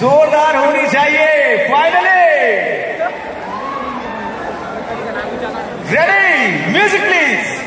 जोरदार होनी चाहिए। फाइनली रेडी म्यूज़िक प्लीज़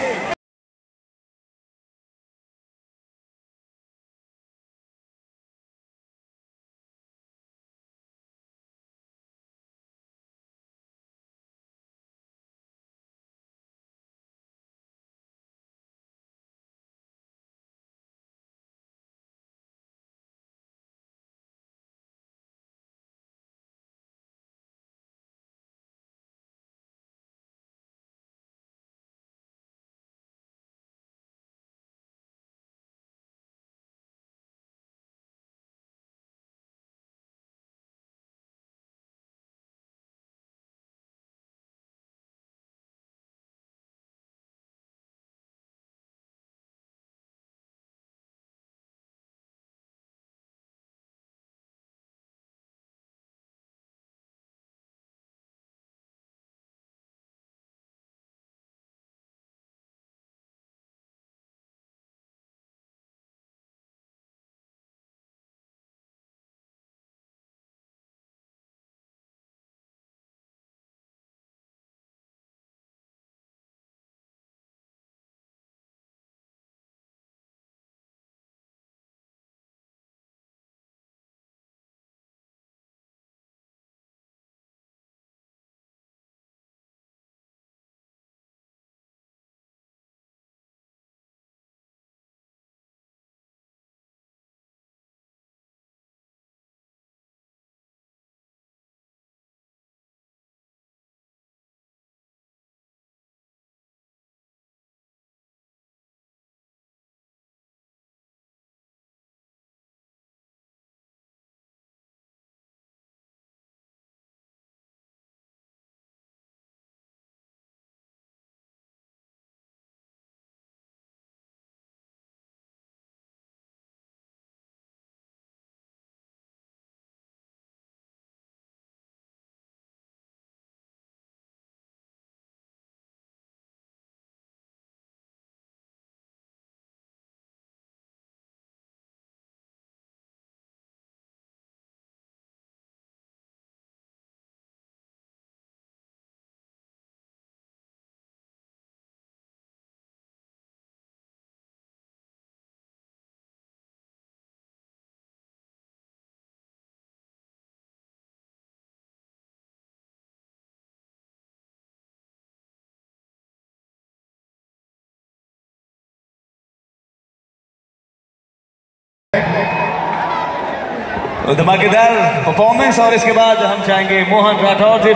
धमाकेदार परफॉर्मेंस और इसके बाद हम चाहेंगे मोहन राठौर जी।